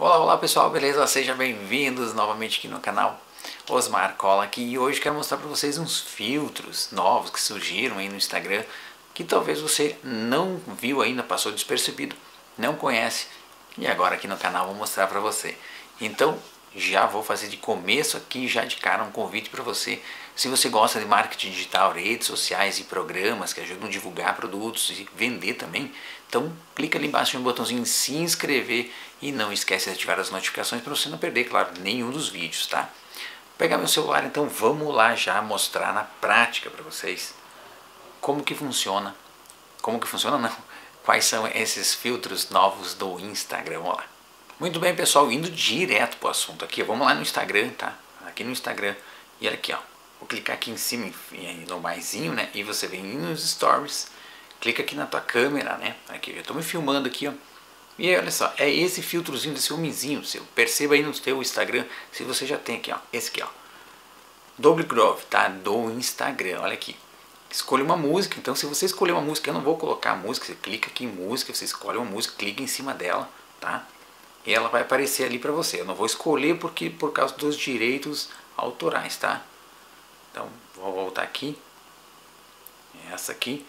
Olá, olá pessoal, beleza? Sejam bem-vindos novamente aqui no canal Osmar Cola aqui e hoje quero mostrar para vocês uns filtros novos que surgiram aí no Instagram que talvez você não viu ainda, passou despercebido, não conhece e agora aqui no canal vou mostrar para você. Então já vou fazer de começo aqui, já de cara, um convite para você. Se você gosta de marketing digital, redes sociais e programas que ajudam a divulgar produtos e vender também, então clica ali embaixo no botãozinho se inscrever e não esquece de ativar as notificações para você não perder, claro, nenhum dos vídeos, tá? Vou pegar meu celular, então vamos lá já mostrar na prática para vocês como que funciona. Como que funciona não? Quais são esses filtros novos do Instagram? Vamos lá. Muito bem, pessoal, indo direto para o assunto aqui. Vamos lá no Instagram, tá? Aqui no Instagram. E olha aqui, ó. Vou clicar aqui em cima no maisinho, né? E você vem nos stories. Clica aqui na tua câmera, né? Aqui, eu estou me filmando aqui, ó. E aí, olha só, é esse filtrozinho desse homenzinho seu. Perceba aí no teu Instagram, se você já tem aqui, ó. Esse aqui, ó. Double Grove, tá? Do Instagram, olha aqui. Escolha uma música, então se você escolher uma música, eu não vou colocar a música, você clica aqui em música, você escolhe uma música, clica em cima dela, tá? Ela vai aparecer ali para você. Eu não vou escolher porque por causa dos direitos autorais, tá? Então, vou voltar aqui. Essa aqui.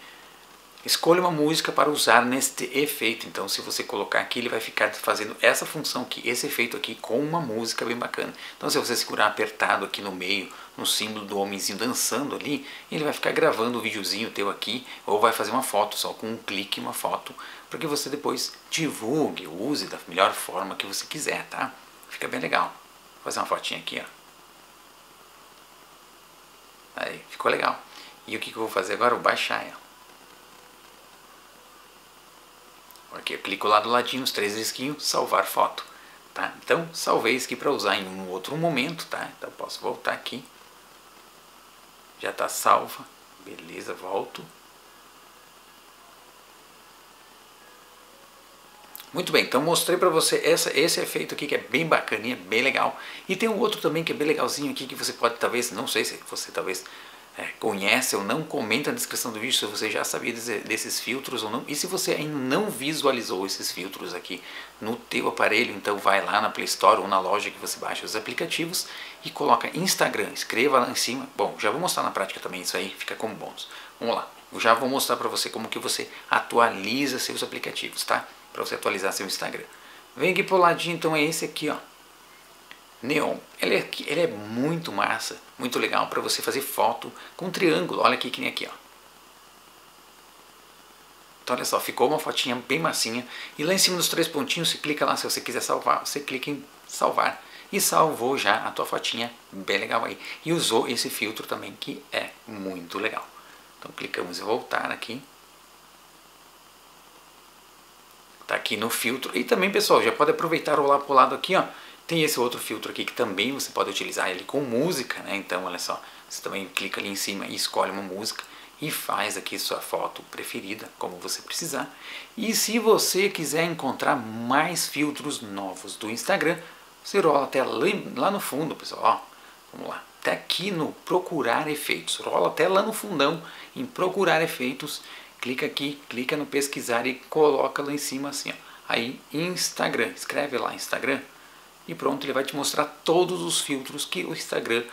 Escolha uma música para usar neste efeito. Então, se você colocar aqui, ele vai ficar fazendo essa função aqui, esse efeito aqui, com uma música bem bacana. Então, se você segurar apertado aqui no meio, no símbolo do homenzinho dançando ali, ele vai ficar gravando o videozinho teu aqui, ou vai fazer uma foto só com um clique, uma foto, para que você depois divulgue, use da melhor forma que você quiser, tá? Fica bem legal. Vou fazer uma fotinha aqui, ó. Aí, ficou legal. E o que, que eu vou fazer agora? vou baixar ela. Aqui eu clico lá do ladinho, os três risquinhos, salvar foto. Tá? Então, salvei isso aqui para usar em um outro momento, tá? Então, posso voltar aqui. Já está salva. Beleza, volto. Muito bem, então mostrei para você essa, esse efeito aqui que é bem bacaninha, bem legal. E tem um outro também que é bem legalzinho aqui que você pode talvez, não sei se você talvez é, conhece ou não, comenta na descrição do vídeo se você já sabia desses filtros ou não. E se você ainda não visualizou esses filtros aqui no teu aparelho, então vai lá na Play Store ou na loja que você baixa os aplicativos e coloca Instagram, escreva lá em cima. Bom, já vou mostrar na prática também isso aí, fica como bônus. Vamos lá, eu já vou mostrar para você como que você atualiza seus aplicativos, tá? Para você atualizar seu Instagram. Vem aqui pro ladinho, então é esse aqui, ó neon. Ele é, ele é muito massa, muito legal para você fazer foto com triângulo. Olha aqui que nem aqui, ó. Então olha só, ficou uma fotinha bem massinha. E lá em cima dos três pontinhos, você clica lá, se você quiser salvar, você clica em salvar. E salvou já a tua fotinha, bem legal aí. E usou esse filtro também, que é muito legal. Então clicamos em voltar aqui. Tá aqui no filtro. E também, pessoal, já pode aproveitar o lá pro lado aqui, ó tem esse outro filtro aqui que também você pode utilizar ele com música, né? Então, olha só, você também clica ali em cima e escolhe uma música e faz aqui sua foto preferida, como você precisar. E se você quiser encontrar mais filtros novos do Instagram, você rola até lá no fundo, pessoal. Ó, vamos lá, até aqui no procurar efeitos. Rola até lá no fundão em procurar efeitos. Clica aqui, clica no pesquisar e coloca lá em cima assim, ó. Aí Instagram, escreve lá Instagram e pronto, ele vai te mostrar todos os filtros que o Instagram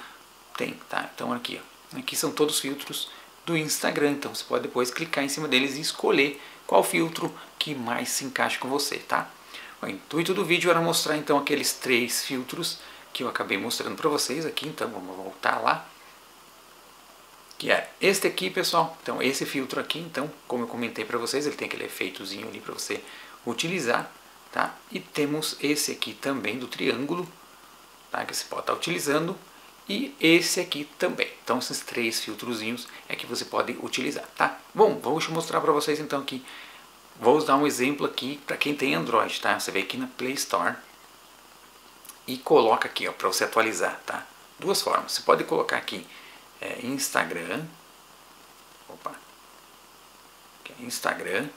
tem, tá? Então aqui, ó, aqui são todos os filtros do Instagram, então você pode depois clicar em cima deles e escolher qual filtro que mais se encaixa com você, tá? O intuito do vídeo era mostrar então aqueles três filtros que eu acabei mostrando para vocês aqui, então vamos voltar lá. Que é este aqui, pessoal. Então esse filtro aqui, então, como eu comentei para vocês, ele tem aquele efeitozinho ali para você utilizar. Tá? E temos esse aqui também do triângulo, tá? que você pode estar utilizando, e esse aqui também. Então esses três filtrozinhos é que você pode utilizar. Tá? Bom, vou mostrar para vocês então aqui. Vou dar um exemplo aqui para quem tem Android. Tá? Você vem aqui na Play Store e coloca aqui para você atualizar. Tá? Duas formas. Você pode colocar aqui é, Instagram. Opa. Instagram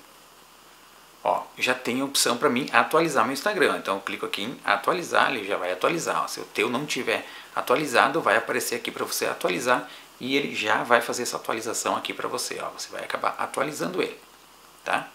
Ó, já tem a opção para mim atualizar meu Instagram. Então eu clico aqui em atualizar, ele já vai atualizar. Ó, se o teu não tiver atualizado, vai aparecer aqui para você atualizar e ele já vai fazer essa atualização aqui para você. Ó, você vai acabar atualizando ele, tá?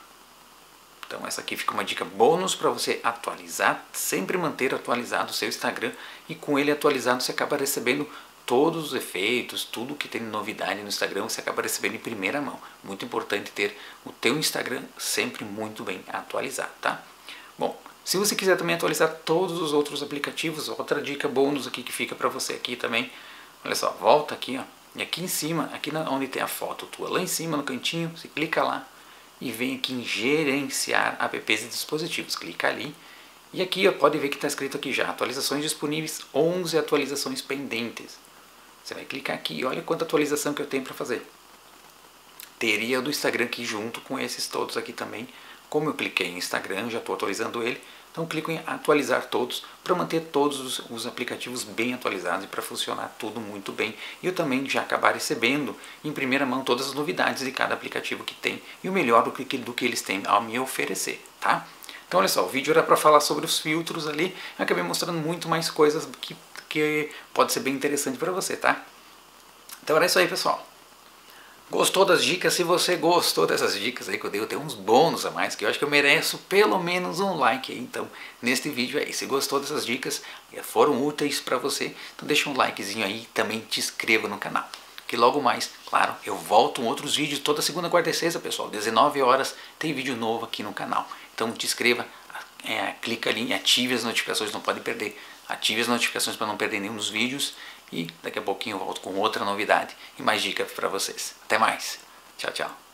Então essa aqui fica uma dica bônus para você atualizar, sempre manter atualizado o seu Instagram e com ele atualizado você acaba recebendo todos os efeitos, tudo que tem novidade no Instagram, você acaba recebendo em primeira mão. Muito importante ter o teu Instagram sempre muito bem atualizado, tá? Bom, se você quiser também atualizar todos os outros aplicativos, outra dica bônus aqui que fica para você aqui também. Olha só, volta aqui, ó. E aqui em cima, aqui na, onde tem a foto tua, lá em cima no cantinho, você clica lá e vem aqui em gerenciar apps e dispositivos. Clica ali e aqui ó, pode ver que está escrito aqui já, atualizações disponíveis, 11 atualizações pendentes. Você vai clicar aqui e olha quanta atualização que eu tenho para fazer. Teria o do Instagram aqui junto com esses todos aqui também. Como eu cliquei em Instagram, já estou atualizando ele, então clico em atualizar todos para manter todos os, os, aplicativos bem atualizados e para funcionar tudo muito bem. E eu também já acabar recebendo em primeira mão todas as novidades de cada aplicativo que tem e o melhor do que, do que eles têm a me oferecer, tá? Então olha só, o vídeo era para falar sobre os filtros ali, acabei mostrando muito mais coisas que que pode ser bem interessante para você, tá? Então era isso aí, pessoal. Gostou das dicas? Se você gostou dessas dicas aí que eu dei, eu tenho uns bônus a mais que eu acho que eu mereço pelo menos um like aí. Então, neste vídeo aí, se gostou dessas dicas, foram úteis para você, então deixa um likezinho aí e também te inscreva no canal. Que logo mais, claro, eu volto com outros vídeos toda segunda, quarta e sexta, pessoal. 19 horas tem vídeo novo aqui no canal. Então te inscreva, é, clica ali, ative as notificações, não pode perder ative as notificações para não perder nenhum dos vídeos e daqui a pouquinho eu volto com outra novidade e mais dicas para vocês. Até mais. Tchau, tchau.